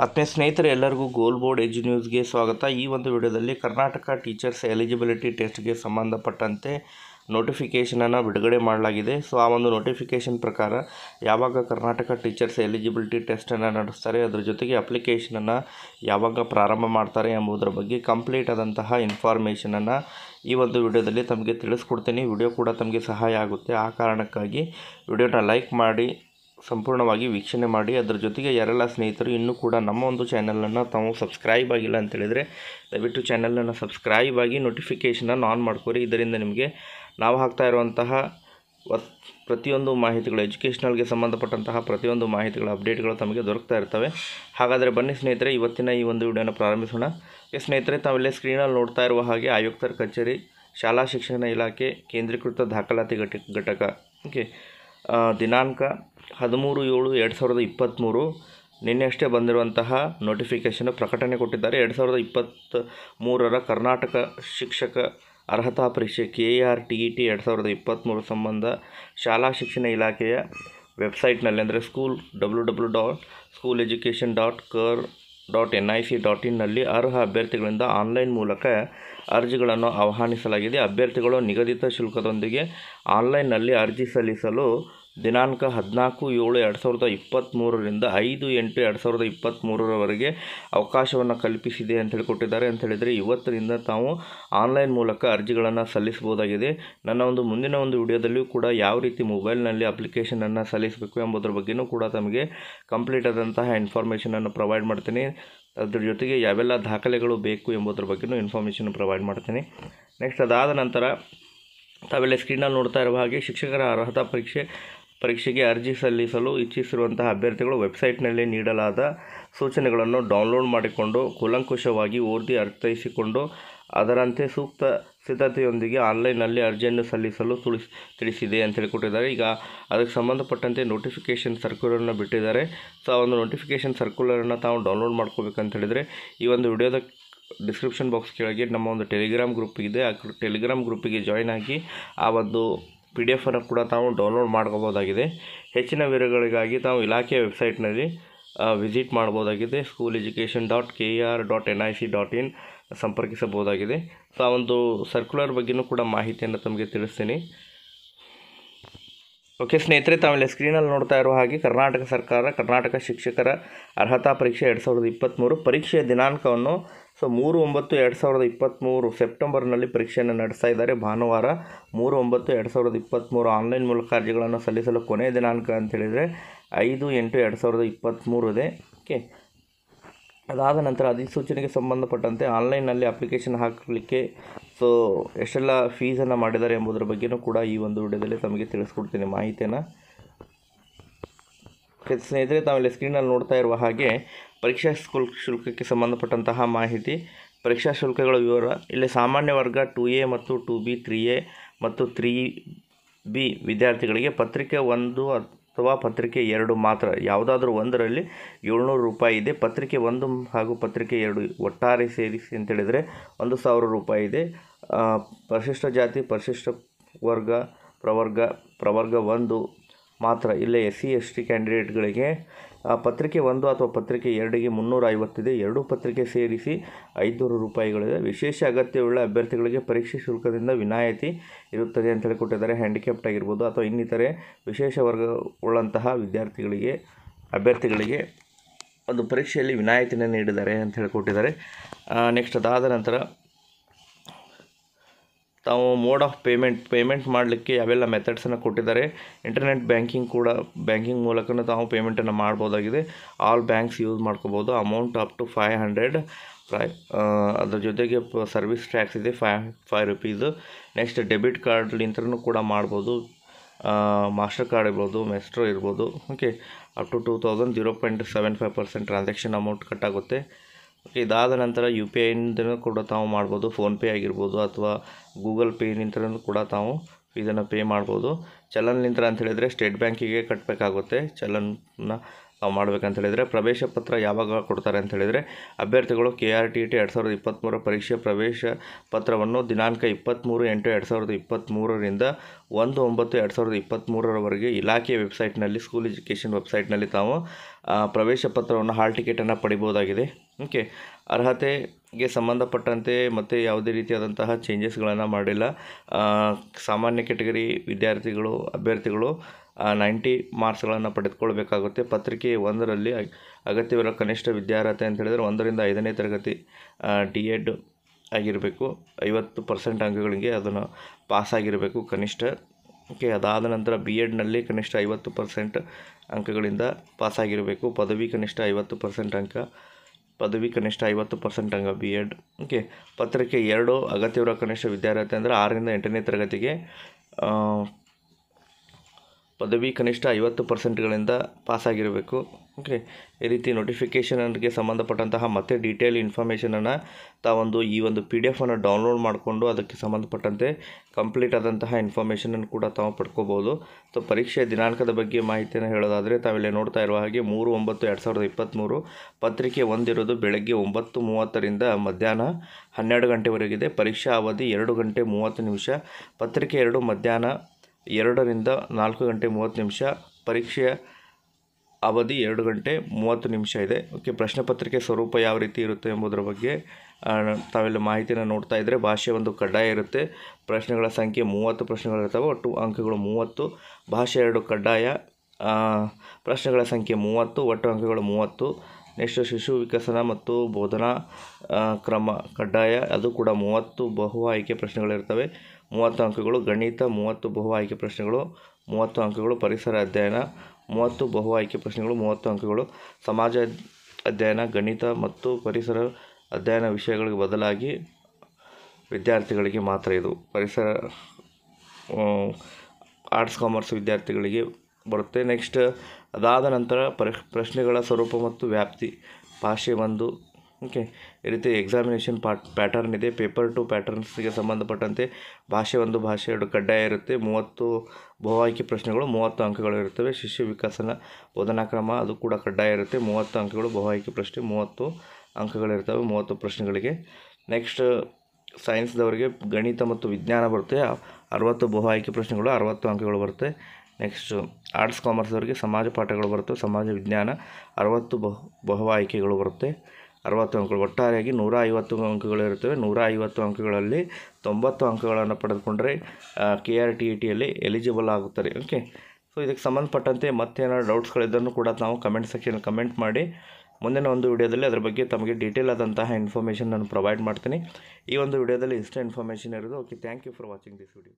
ಆತ್ಮೀಯ ಸ್ನೇಹಿತರೆ, ಎಲ್ಲರಿಗೂ ಗೋಲ್ ಬೋರ್ಡ್ ಎಜ್ ನ್ಯೂಸ್ಗೆ ಸ್ವಾಗತ. ಈ ಒಂದು ವಿಡಿಯೋದಲ್ಲಿ ಕರ್ನಾಟಕ ಟೀಚರ್ಸ್ ಎಲಿಜಿಬಿಲಿಟಿ ಟೆಸ್ಟ್ಗೆ ಸಂಬಂಧಪಟ್ಟಂತೆ ನೋಟಿಫಿಕೇಷನನ್ನು ಬಿಡುಗಡೆ ಮಾಡಲಾಗಿದೆ. ಸೊ ಆ ಒಂದು ನೋಟಿಫಿಕೇಷನ್ ಪ್ರಕಾರ ಯಾವಾಗ ಕರ್ನಾಟಕ ಟೀಚರ್ಸ್ ಎಲಿಜಿಬಿಲಿಟಿ ಟೆಸ್ಟನ್ನು ನಡೆಸ್ತಾರೆ, ಅದರ ಜೊತೆಗೆ ಅಪ್ಲಿಕೇಶನನ್ನು ಯಾವಾಗ ಪ್ರಾರಂಭ ಮಾಡ್ತಾರೆ ಎಂಬುದರ ಬಗ್ಗೆ ಕಂಪ್ಲೀಟ್ ಆದಂತಹ ಇನ್ಫಾರ್ಮೇಷನನ್ನು ಈ ಒಂದು ವಿಡಿಯೋದಲ್ಲಿ ತಮಗೆ ತಿಳಿಸ್ಕೊಡ್ತೀನಿ. ವಿಡಿಯೋ ಕೂಡ ತಮಗೆ ಸಹಾಯ ಆಗುತ್ತೆ. ಆ ಕಾರಣಕ್ಕಾಗಿ ವಿಡಿಯೋನ ಲೈಕ್ ಮಾಡಿ ಸಂಪೂರ್ಣವಾಗಿ ವೀಕ್ಷಣೆ ಮಾಡಿ, ಅದರ ಜೊತೆಗೆ ಯಾರೆಲ್ಲ ಸ್ನೇಹಿತರು ಇನ್ನೂ ಕೂಡ ನಮ್ಮ ಒಂದು ಚಾನಲನ್ನು ತಾವು ಸಬ್ಸ್ಕ್ರೈಬ್ ಆಗಿಲ್ಲ ಅಂತೇಳಿದರೆ ದಯವಿಟ್ಟು ಚಾನಲನ್ನು ಸಬ್ಸ್ಕ್ರೈಬ್ ಆಗಿ ನೋಟಿಫಿಕೇಷನನ್ನು ಆನ್ ಮಾಡ್ಕೊರಿ. ಇದರಿಂದ ನಿಮಗೆ ನಾವು ಹಾಕ್ತಾ ಇರುವಂತಹ ಪ್ರತಿಯೊಂದು ಮಾಹಿತಿಗಳು ಎಜುಕೇಷನಲ್ಗೆ ಸಂಬಂಧಪಟ್ಟಂತಹ ಪ್ರತಿಯೊಂದು ಮಾಹಿತಿಗಳ ಅಪ್ಡೇಟ್ಗಳು ತಮಗೆ ದೊರಕ್ತಾ ಇರ್ತವೆ. ಹಾಗಾದರೆ ಬನ್ನಿ ಸ್ನೇಹಿತರೆ, ಇವತ್ತಿನ ಈ ಒಂದು ವಿಡಿಯೋನ ಪ್ರಾರಂಭಿಸೋಣ. ಸ್ನೇಹಿತರೆ, ತಾವಿಲ್ಲೇ ಸ್ಕ್ರೀನಲ್ಲಿ ನೋಡ್ತಾ ಇರುವ ಹಾಗೆ ಆಯುಕ್ತರ ಕಚೇರಿ, ಶಾಲಾ ಶಿಕ್ಷಣ ಇಲಾಖೆ ಕೇಂದ್ರೀಕೃತ ದಾಖಲಾತಿ ಘಟ ಘಟಕ. ಓಕೆ ದಿನಾಂಕ ಹದಿಮೂರು ಏಳು ಎರಡು ಸಾವಿರದ ಇಪ್ಪತ್ತ್ಮೂರು ನಿನ್ನೆ ಅಷ್ಟೇ ಬಂದಿರುವಂತಹ ನೋಟಿಫಿಕೇಷನ್ ಪ್ರಕಟಣೆ ಕೊಟ್ಟಿದ್ದಾರೆ. ಎರಡು ಸಾವಿರದ ಇಪ್ಪತ್ತ್ ಮೂರರ ಕರ್ನಾಟಕ ಶಿಕ್ಷಕ ಅರ್ಹತಾ ಪರೀಕ್ಷೆ K A R T E T ಎರಡು ಸಾವಿರದ ಇಪ್ಪತ್ತ್ಮೂರು ಸಂಬಂಧ ಶಾಲಾ ಶಿಕ್ಷಣ ಇಲಾಖೆಯ ವೆಬ್ಸೈಟ್ನಲ್ಲಿ ಅಂದರೆ school W W dot school education dot ಕರ್ dot N I C dot ಇನ್ನಲ್ಲಿ ಅರ್ಹ ಅಭ್ಯರ್ಥಿಗಳಿಂದ ಆನ್ಲೈನ್ ಮೂಲಕ ಅರ್ಜಿಗಳನ್ನು ಆಹ್ವಾನಿಸಲಾಗಿದೆ. ಅಭ್ಯರ್ಥಿಗಳು ನಿಗದಿತ ಶುಲ್ಕದೊಂದಿಗೆ ಆನ್ಲೈನ್ನಲ್ಲಿ ಅರ್ಜಿ ಸಲ್ಲಿಸಲು ದಿನಾಂಕ ಹದಿನಾಲ್ಕು ಏಳು ಎರಡು ಸಾವಿರದ ಇಪ್ಪತ್ತ್ಮೂರರಿಂದ ಐದು ಎಂಟು ಎರಡು ಸಾವಿರದ ಇಪ್ಪತ್ತ್ಮೂರರವರೆಗೆ ಅವಕಾಶವನ್ನು ಕಲ್ಪಿಸಿದೆ ಅಂತ ಹೇಳಿಕೊಟ್ಟಿದ್ದಾರೆ. ಅಂತ ಹೇಳಿದರೆ ಇವತ್ತಿನಿಂದ ತಾವು ಆನ್ಲೈನ್ ಮೂಲಕ ಅರ್ಜಿಗಳನ್ನು ಸಲ್ಲಿಸಬಹುದಾಗಿದೆ. ನನ್ನ ಒಂದು ಮುಂದಿನ ಒಂದು ವಿಡಿಯೋದಲ್ಲಿಯೂ ಕೂಡ ಯಾವ ರೀತಿ ಮೊಬೈಲ್ನಲ್ಲಿ ಅಪ್ಲಿಕೇಶನನ್ನು ಸಲ್ಲಿಸಬೇಕು ಎಂಬುದರ ಬಗ್ಗೆಯೂ ಕೂಡ ತಮಗೆ ಕಂಪ್ಲೀಟ್ ಆದಂತಹ ಇನ್ಫಾರ್ಮೇಷನನ್ನು ಪ್ರೊವೈಡ್ ಮಾಡ್ತೀನಿ. ಅದ್ರ ಜೊತೆಗೆ ಯಾವೆಲ್ಲ ದಾಖಲೆಗಳು ಬೇಕು ಎಂಬುದರ ಬಗ್ಗೆಯೂ ಇನ್ಫಾರ್ಮೇಷನ್ ಪ್ರೊವೈಡ್ ಮಾಡ್ತೀನಿ. ನೆಕ್ಸ್ಟ್ ಅದಾದ ನಂತರ ತಾವೆಲ್ಲ ಸ್ಕ್ರೀನಲ್ಲಿ ನೋಡ್ತಾ ಇರುವ ಹಾಗೆ ಶಿಕ್ಷಕರ ಅರ್ಹತಾ ಪರೀಕ್ಷೆ ಪರೀಕ್ಷೆಗೆ ಅರ್ಜಿ ಸಲ್ಲಿಸಲು ಇಚ್ಛಿಸಿರುವಂತಹ ಅಭ್ಯರ್ಥಿಗಳು ವೆಬ್ಸೈಟ್ನಲ್ಲಿ ನೀಡಲಾದ ಸೂಚನೆಗಳನ್ನು ಡೌನ್ಲೋಡ್ ಮಾಡಿಕೊಂಡು ಕೂಲಂಕುಷವಾಗಿ ಓದಿ ಅರ್ಥೈಸಿಕೊಂಡು ಅದರಂತೆ ಸೂಕ್ತ ಸಿದ್ಧತೆಯೊಂದಿಗೆ ಆನ್ಲೈನ್ನಲ್ಲಿ ಅರ್ಜಿಯನ್ನು ಸಲ್ಲಿಸಲು ತುಳಿಸ್ ತಿಳಿಸಿದೆ ಅಂತ ಹೇಳಿ ಕೊಟ್ಟಿದ್ದಾರೆ ಈಗ ಅದಕ್ಕೆ ಸಂಬಂಧಪಟ್ಟಂತೆ ನೋಟಿಫಿಕೇಷನ್ ಸರ್ಕ್ಯುಲರ್ನ ಬಿಟ್ಟಿದ್ದಾರೆ. ಸೊ, ಆ ಒಂದು ನೋಟಿಫಿಕೇಷನ್ ಸರ್ಕ್ಯುಲರನ್ನು ತಾವು ಡೌನ್ಲೋಡ್ ಮಾಡ್ಕೋಬೇಕಂತ ಹೇಳಿದರೆ ಈ ಒಂದು ವಿಡಿಯೋದ ಡಿಸ್ಕ್ರಿಪ್ಷನ್ ಬಾಕ್ಸ್ ಕೆಳಗೆ ನಮ್ಮ ಒಂದು ಟೆಲಿಗ್ರಾಮ್ ಗ್ರೂಪ್ ಇದೆ. ಆ ಟೆಲಿಗ್ರಾಮ್ ಗ್ರೂಪಿಗೆ ಜಾಯ್ನ್ ಆಗಿ ಆ ಒಂದು ಪಿ ಡಿ ಎಫನ್ನು ಕೂಡ ತಾವು ಡೌನ್ಲೋಡ್ ಮಾಡ್ಕೋಬೋದಾಗಿದೆ. ಹೆಚ್ಚಿನ ವಿವರಗಳಿಗಾಗಿ ತಾವು ಇಲಾಖೆಯ ವೆಬ್ಸೈಟ್ನಲ್ಲಿ visit ಮಾಡ್ಬೋದಾಗಿದೆ. School education dot K R dot N I C dot in ಸಂಪರ್ಕಿಸಬಹುದಾಗಿದೆ. So, ಆ ಒಂದು ಸರ್ಕ್ಯುಲರ್ ಬಗ್ಗೆಯೂ ಕೂಡ ಮಾಹಿತಿಯನ್ನು ತಮಗೆ ತಿಳಿಸ್ತೀನಿ. ಓಕೆ ಸ್ನೇಹಿತರೆ, ತಾವೆಲ್ಲ ಸ್ಕ್ರೀನಲ್ಲಿ ನೋಡ್ತಾ ಇರೋ ಹಾಗೆ ಕರ್ನಾಟಕ ಸರ್ಕಾರ, ಕರ್ನಾಟಕ ಶಿಕ್ಷಕರ ಅರ್ಹತಾ ಪರೀಕ್ಷೆ ಎರಡು ಸಾವಿರದ ಇಪ್ಪತ್ತ್ಮೂರು ಪರೀಕ್ಷೆಯ ದಿನಾಂಕವನ್ನು ಸೊ ಮೂರು ಒಂಬತ್ತು ಎರಡು ಸಾವಿರದ ಇಪ್ಪತ್ತ್ಮೂರು ಸೆಪ್ಟೆಂಬರ್ನಲ್ಲಿ ಪರೀಕ್ಷೆಯನ್ನು ನಡೆಸ್ತಾ ಇದ್ದಾರೆ. ಭಾನುವಾರ ಮೂರು ಒಂಬತ್ತು ಎರಡು ಸಾವಿರದ ಇಪ್ಪತ್ತ್ಮೂರು ಆನ್ಲೈನ್ ಮೂಲಕ ಅರ್ಜಿಗಳನ್ನು ಸಲ್ಲಿಸಲು ಕೊನೆಯ ದಿನಾಂಕ ಅಂತ ಹೇಳಿದರೆ ಐದು ಎಂಟು ಎರಡು ಸಾವಿರದ ಇಪ್ಪತ್ತ್ಮೂರು ಇದೆ ಓಕೆ. ಅದಾದ ನಂತರ ಅಧಿಸೂಚನೆಗೆ ಸಂಬಂಧಪಟ್ಟಂತೆ ಆನ್ಲೈನ್ನಲ್ಲಿ ಅಪ್ಲಿಕೇಶನ್ ಹಾಕಲಿಕ್ಕೆ ಸೊ ಎಷ್ಟೆಲ್ಲ ಫೀಸನ್ನು ಮಾಡಿದ್ದಾರೆ ಎಂಬುದರ ಬಗ್ಗೆಯೂ ಕೂಡ ಈ ಒಂದು ವಿಡಿಯೋದಲ್ಲಿ ತಮಗೆ ತಿಳಿಸ್ಕೊಡ್ತೀನಿ ಮಾಹಿತಿಯನ್ನು. ಸ್ನೇಹಿತರೆ ತಾವೆಲ್ಲ ಸ್ಕ್ರೀನಲ್ಲಿ ನೋಡ್ತಾ ಇರುವ ಹಾಗೆ ಪರೀಕ್ಷಾ ಸ್ಕೂಲ್ ಶುಲ್ಕಕ್ಕೆ ಸಂಬಂಧಪಟ್ಟಂತಹ ಮಾಹಿತಿ, ಪರೀಕ್ಷಾ ಶುಲ್ಕಗಳ ವಿವರ, ಇಲ್ಲಿ ಸಾಮಾನ್ಯ ವರ್ಗ ಟು ಎ ಮತ್ತು ಟು ಬಿ ತ್ರೀ ಎ ಮತ್ತು ತ್ರೀ ಬಿ ವಿದ್ಯಾರ್ಥಿಗಳಿಗೆ ಪತ್ರಿಕೆ ಒಂದು ಅಥವಾ ಪತ್ರಿಕೆ ಎರಡು ಮಾತ್ರ, ಯಾವುದಾದ್ರೂ ಒಂದರಲ್ಲಿ ಏಳ್ನೂರು ರೂಪಾಯಿ ಇದೆ. ಪತ್ರಿಕೆ ಒಂದು ಹಾಗೂ ಪತ್ರಿಕೆ ಎರಡು ಒಟ್ಟಾರೆ ಸೇರಿಸಿ ಅಂತ ಹೇಳಿದರೆ ಒಂದು ಸಾವಿರ ರೂಪಾಯಿ ಇದೆ. ಪರಿಶಿಷ್ಟ ಜಾತಿ, ಪರಿಶಿಷ್ಟ ವರ್ಗ, ಪ್ರವರ್ಗ ಪ್ರವರ್ಗ ಒಂದು ಮಾತ್ರ ಇಲ್ಲೇ ಎಸ್ ಸಿ, ಎಸ್, ಟಿ ಕ್ಯಾಂಡಿಡೇಟ್ಗಳಿಗೆ ಪತ್ರಿಕೆ ಒಂದು ಅಥವಾ ಪತ್ರಿಕೆ ಎರಡಿಗೆ ಮುನ್ನೂರ ಐವತ್ತಿದೆ ಎರಡೂ ಪತ್ರಿಕೆ ಸೇರಿಸಿ ಐದುನೂರು ರೂಪಾಯಿಗಳಿದೆ. ವಿಶೇಷ ಅಗತ್ಯವುಳ್ಳ ಅಭ್ಯರ್ಥಿಗಳಿಗೆ ಪರೀಕ್ಷೆ ಶುಲ್ಕದಿಂದ ವಿನಾಯಿತಿ ಇರುತ್ತದೆ ಅಂತ ಹೇಳಿ ಕೊಟ್ಟಿದ್ದಾರೆ ಹ್ಯಾಂಡಿಕ್ಯಾಪ್ಟ್ ಆಗಿರ್ಬೋದು ಅಥವಾ ಇನ್ನಿತರೆ ವಿಶೇಷ ವರ್ಗ ಉಳ್ಳಂತಹ ವಿದ್ಯಾರ್ಥಿಗಳಿಗೆ, ಅಭ್ಯರ್ಥಿಗಳಿಗೆ ಒಂದು ಪರೀಕ್ಷೆಯಲ್ಲಿ ವಿನಾಯಿತಿನ ನೀಡಿದ್ದಾರೆ ಅಂತ ಹೇಳಿ ಕೊಟ್ಟಿದ್ದಾರೆ ನೆಕ್ಸ್ಟ್ ಅದಾದ ನಂತರ ತಾವು ಮೋಡ್ ಆಫ್ ಪೇಮೆಂಟ್ ಪೇಮೆಂಟ್ ಮಾಡಲಿಕ್ಕೆ ಯಾವೆಲ್ಲ ಮೆಥಡ್ಸನ್ನು ಕೊಟ್ಟಿದ್ದಾರೆ ಇಂಟರ್ನೆಟ್ ಬ್ಯಾಂಕಿಂಗ್ ಕೂಡ ಬ್ಯಾಂಕಿಂಗ್ ಮೂಲಕನೂ ತಾವು ಪೇಮೆಂಟನ್ನು ಮಾಡ್ಬೋದಾಗಿದೆ. ಆಲ್ ಬ್ಯಾಂಕ್ಸ್ ಯೂಸ್ ಮಾಡ್ಕೋಬೋದು. Amount up to five hundred ಪ್ರೈ ಅದ್ರ ಜೊತೆಗೆ ಸರ್ವಿಸ್ ಟ್ಯಾಕ್ಸ್ ಇದೆ ಫೈ ಫೈವ್ ರುಪೀಸು ನೆಕ್ಸ್ಟ್ ಡೆಬಿಟ್ ಕಾರ್ಡ್ಲಿಂತನೂ ಕೂಡ ಮಾಡ್ಬೋದು. ಮಾಸ್ಟರ್ ಕಾರ್ಡ್ ಇರ್ಬೋದು ಮೆಸ್ಟ್ರೋ ಇರ್ಬೋದು. Okay up to two thousand zero point seven five percent transaction amount ಕಟ್ಟಾಗುತ್ತೆ ಇದಾದ ನಂತರ ಯು ಪಿ ಐನಿಂದನೂ ಕೂಡ ತಾವು ಮಾಡ್ಬೋದು ಫೋನ್ಪೇ ಆಗಿರ್ಬೋದು ಅಥವಾ ಗೂಗಲ್ ಪೇನಿಂದನೂ ಕೂಡ ತಾವು ಇದನ್ನು ಪೇ ಮಾಡ್ಬೋದು. ಚಲನ್ನಿಂದ ಅಂತ ಹೇಳಿದರೆ ಸ್ಟೇಟ್ ಬ್ಯಾಂಕಿಗೆ ಕಟ್ಟಬೇಕಾಗುತ್ತೆ ಚಲನ್ನ ನಾವು ಮಾಡ್ಬೇಕಂತ ಹೇಳಿದರೆ ಪ್ರವೇಶ ಪತ್ರ ಯಾವಾಗ ಕೊಡ್ತಾರೆ ಅಂತ ಹೇಳಿದರೆ ಅಭ್ಯರ್ಥಿಗಳು ಕೆ ಆರ್ ಟಿ ಟಿ ಎರಡು ಸಾವಿರದ ಇಪ್ಪತ್ತ್ಮೂರ ಪರೀಕ್ಷೆ ಪ್ರವೇಶ ಪತ್ರವನ್ನು ದಿನಾಂಕ ಇಪ್ಪತ್ತ್ಮೂರು ಎಂಟು ಎರಡು ಸಾವಿರದ ಇಪ್ಪತ್ತ್ಮೂರರಿಂದ ಒಂದು ಒಂಬತ್ತು ಎರಡು ಸಾವಿರದ ಇಪ್ಪತ್ತ್ಮೂರರವರೆಗೆ ಇಲಾಖೆಯ ವೆಬ್ಸೈಟ್ನಲ್ಲಿ ಸ್ಕೂಲ್ ಎಜುಕೇಷನ್ ವೆಬ್ಸೈಟ್ನಲ್ಲಿ ತಾವು ಪ್ರವೇಶ ಪತ್ರವನ್ನು ಹಾಲ್ ಟಿಕೆಟನ್ನು ಪಡಿಬೋದಾಗಿದೆ. ಓಕೆ. ಅರ್ಹತೆಗೆ ಸಂಬಂಧಪಟ್ಟಂತೆ ಮತ್ತು ಯಾವುದೇ ರೀತಿಯಾದಂತಹ ಚೇಂಜಸ್ಗಳನ್ನು ಮಾಡಿಲ್ಲ. ಸಾಮಾನ್ಯ ಕೆಟಗರಿ ವಿದ್ಯಾರ್ಥಿಗಳು, ಅಭ್ಯರ್ಥಿಗಳು ನೈಂಟಿ ಮಾರ್ಕ್ಸ್ಗಳನ್ನು ಪಡೆದುಕೊಳ್ಬೇಕಾಗುತ್ತೆ. ಪತ್ರಿಕೆ ಒಂದರಲ್ಲಿ ಅಗ್- ಅಗತ್ಯವಿರೋ ಕನಿಷ್ಠ ವಿದ್ಯಾರ್ಹತೆ ಅಂತ ಹೇಳಿದರೆ ಒಂದರಿಂದ ಐದನೇ ತರಗತಿ ಡಿ ಎಡ್ ಆಗಿರಬೇಕು. ಐವತ್ತು ಪರ್ಸೆಂಟ್ ಅಂಕಗಳಿಗೆ ಅದನ್ನು ಪಾಸಾಗಿರಬೇಕು ಕನಿಷ್ಠ. ಓಕೆ, ಅದಾದ ನಂತರ ಬಿ ಎಡ್ನಲ್ಲಿ ಕನಿಷ್ಠ ಐವತ್ತು ಪರ್ಸೆಂಟ್ ಅಂಕಗಳಿಂದ ಪಾಸಾಗಿರಬೇಕು ಪದವಿ ಕನಿಷ್ಠ ಐವತ್ತು ಪರ್ಸೆಂಟ್ ಅಂಕ. ಪದವಿ ಕನಿಷ್ಠ ಐವತ್ತು ಪರ್ಸೆಂಟ್ ಹಂಗೆ ಬಿ ಎಡ್ ಓಕೆ ಪತ್ರಿಕೆ ಎರಡು, ಅಗತ್ಯವಿರೋ ಕನಿಷ್ಠ ವಿದ್ಯಾರ್ಹತೆ ಅಂದರೆ ಆರರಿಂದ ಎಂಟನೇ ತರಗತಿಗೆ ಪದವಿ ಕನಿಷ್ಠ ಐವತ್ತು ಪರ್ಸೆಂಟ್ಗಳಿಂದ ಪಾಸಾಗಿರಬೇಕು. ಓಕೆ ಈ ರೀತಿ ನೋಟಿಫಿಕೇಷನ್ಗೆ ಸಂಬಂಧಪಟ್ಟಂತಹ ಮತ್ತೆ ಡೀಟೇಲ್ ಇನ್ಫಾರ್ಮೇಷನನ್ನು ತಾವೊಂದು ಈ ಒಂದು ಪಿ ಡಿ ಎಫನ್ನು ಡೌನ್ಲೋಡ್ ಮಾಡಿಕೊಂಡು ಅದಕ್ಕೆ ಸಂಬಂಧಪಟ್ಟಂತೆ ಕಂಪ್ಲೀಟ್ ಆದಂತಹ ಇನ್ಫಾರ್ಮೇಷನನ್ನು ಕೂಡ ತಾವು ಪಡ್ಕೋಬೋದು. ಸೊ ಪರೀಕ್ಷೆಯ ದಿನಾಂಕದ ಬಗ್ಗೆ ಮಾಹಿತಿಯನ್ನು ಹೇಳೋದಾದರೆ ತಾವಿಲ್ಲಿ ನೋಡ್ತಾ ಇರುವ ಹಾಗೆ ಮೂರು, ಒಂಬತ್ತು, ಎರಡು ಸಾವಿರದ ಇಪ್ಪತ್ತ್ಮೂರು ಪತ್ರಿಕೆ ಒಂದಿರೋದು ಬೆಳಗ್ಗೆ ಒಂಬತ್ತು ಮೂವತ್ತರಿಂದ ಮಧ್ಯಾಹ್ನ ಹನ್ನೆರಡು ಗಂಟೆವರೆಗಿದೆ. ಪರೀಕ್ಷಾ ಅವಧಿ ಎರಡು ಗಂಟೆ ಮೂವತ್ತು ನಿಮಿಷ. ಪತ್ರಿಕೆ ಎರಡು ಮಧ್ಯಾಹ್ನ ಎರಡರಿಂದ ನಾಲ್ಕು ಗಂಟೆ ಮೂವತ್ತು ನಿಮಿಷ, ಪರೀಕ್ಷೆಯ ಅವಧಿ ಎರಡು ಗಂಟೆ ಮೂವತ್ತು ನಿಮಿಷ ಇದೆ. ಓಕೆ, ಪ್ರಶ್ನೆ ಪತ್ರಿಕೆ ಸ್ವರೂಪ ಯಾವ ರೀತಿ ಇರುತ್ತೆ ಎಂಬುದರ ಬಗ್ಗೆ ತಾವೆಲ್ಲ ಮಾಹಿತಿನ ನೋಡ್ತಾ ಇದ್ದರೆ ಭಾಷೆ ಒಂದು ಕಡ್ಡಾಯ ಇರುತ್ತೆ. ಪ್ರಶ್ನೆಗಳ ಸಂಖ್ಯೆ ಮೂವತ್ತು ಪ್ರಶ್ನೆಗಳಿರ್ತವೆ, ಒಟ್ಟು ಅಂಕಗಳು ಮೂವತ್ತು. ಭಾಷೆ ಎರಡು ಕಡ್ಡಾಯ ಪ್ರಶ್ನೆಗಳ ಸಂಖ್ಯೆ ಮೂವತ್ತು, ಒಟ್ಟು ಅಂಕಗಳು ಮೂವತ್ತು. ನೆಕ್ಸ್ಟ್ ಶಿಶು ವಿಕಸನ ಮತ್ತು ಬೋಧನಾ ಕ್ರಮ ಕಡ್ಡಾಯ, ಅದು ಕೂಡ ಮೂವತ್ತು. ಬಹು ಆಯ್ಕೆ ಪ್ರಶ್ನೆಗಳಿರ್ತವೆ. ಮೂವತ್ತು ಅಂಕಗಳು, ಗಣಿತ ಮೂವತ್ತು ಬಹು ಆಯ್ಕೆ ಪ್ರಶ್ನೆಗಳು, ಮೂವತ್ತು ಅಂಕಗಳು, ಪರಿಸರ ಅಧ್ಯಯನ ಮೂವತ್ತು ಬಹು ಆಯ್ಕೆ ಪ್ರಶ್ನೆಗಳು, ಮೂವತ್ತು ಅಂಕಗಳು, ಸಮಾಜ ಅಧ್ಯಯನ, ಗಣಿತ ಮತ್ತು ಪರಿಸರ ಅಧ್ಯಯನ ವಿಷಯಗಳಿಗೆ ಬದಲಾಗಿ ವಿದ್ಯಾರ್ಥಿಗಳಿಗೆ ಮಾತ್ರ ಇದು. ಪರಿಸರ ಆರ್ಟ್ಸ್ ಕಾಮರ್ಸ್ ವಿದ್ಯಾರ್ಥಿಗಳಿಗೆ ಬರುತ್ತೆ. ನೆಕ್ಸ್ಟ್ ಅದಾದ ನಂತರ ಪರೀ ಪ್ರಶ್ನೆಗಳ ಸ್ವರೂಪ ಮತ್ತು ವ್ಯಾಪ್ತಿ. ಭಾಷೆ ಒಂದು ಓಕೆ. ಈ ರೀತಿ ಎಕ್ಸಾಮಿನೇಷನ್ ಪಾಟ್ ಪ್ಯಾಟರ್ನ್ ಇದೆ. ಪೇಪರ್ ಟು ಪ್ಯಾಟರ್ನ್ಸ್ಗೆ ಸಂಬಂಧಪಟ್ಟಂತೆ ಭಾಷೆ ಒಂದು, ಭಾಷೆ ಎರಡು ಕಡ್ಡಾಯ ಇರುತ್ತೆ. ಮೂವತ್ತು ಬಹು ಆಯ್ಕೆ ಪ್ರಶ್ನೆಗಳು, ಮೂವತ್ತು ಅಂಕಗಳು ಇರುತ್ತವೆ. ಶಿಶು ವಿಕಾಸನ ಬೋಧನಾ ಕ್ರಮ ಅದು ಕೂಡ ಕಡ್ಡಾಯ ಇರುತ್ತೆ. ಮೂವತ್ತು ಅಂಕಗಳು ಬಹು ಆಯ್ಕೆ ಪ್ರಶ್ನೆ, ಮೂವತ್ತು ಅಂಕಗಳಿರ್ತವೆ ಮೂವತ್ತು ಪ್ರಶ್ನೆಗಳಿಗೆ. ನೆಕ್ಸ್ಟ್ ಸೈನ್ಸ್ದವರಿಗೆ ಗಣಿತ ಮತ್ತು ವಿಜ್ಞಾನ ಬರುತ್ತೆ. ಅರವತ್ತು ಬಹು ಆಯ್ಕೆ ಪ್ರಶ್ನೆಗಳು, ಅರವತ್ತು ಅಂಕಗಳು ಬರುತ್ತೆ. ನೆಕ್ಸ್ಟ್ ಆರ್ಟ್ಸ್ ಕಾಮರ್ಸ್ದವರಿಗೆ ಸಮಾಜ ಪಾಠಗಳು ಬರುತ್ತೆ. ಸಮಾಜ ವಿಜ್ಞಾನ ಅರವತ್ತು ಬಹು ಬಹು ಆಯ್ಕೆಗಳು ಬರುತ್ತೆ. ಅರವತ್ತು ಅಂಕಗಳು. ಒಟ್ಟಾರೆಯಾಗಿ ನೂರ ಐವತ್ತು ಅಂಕಗಳು ಇರುತ್ತವೆ. ನೂರ ಐವತ್ತು ಅಂಕಗಳಲ್ಲಿ ತೊಂಬತ್ತು ಅಂಕಗಳನ್ನು ಪಡೆದುಕೊಂಡರೆ ಕೆ ಆರ್ ಟಿ ಇ ಟಿಯಲ್ಲಿ ಎಲಿಜಿಬಲ್ ಆಗುತ್ತದೆ. ಓಕೆ ಸೊ ಇದಕ್ಕೆ ಸಂಬಂಧಪಟ್ಟಂತೆ ಮತ್ತೇನಾದ್ರು ಡೌಟ್ಸ್ಗಳಿದ್ದನ್ನು ಕೂಡ ನಾವು ಕಮೆಂಟ್ ಸೆಕ್ಷನ್ ಕಮೆಂಟ್ ಮಾಡಿ, ಮುಂದಿನ ಒಂದು ವಿಡಿಯೋದಲ್ಲಿ ಅದರ ಬಗ್ಗೆ ತಮಗೆ ಡೀಟೇಲ್ ಆದಂತಹ ಇನ್ಫಾರ್ಮೇಷನ್ ನಾನು ಪ್ರೊವೈಡ್ ಮಾಡ್ತೀನಿ. ಈ ಒಂದು ವಿಡಿಯೋದಲ್ಲಿ ಇಷ್ಟೇ ಇನ್ಫಾರ್ಮೇಷನ್ ಇರೋದು. Okay thank you for watching this video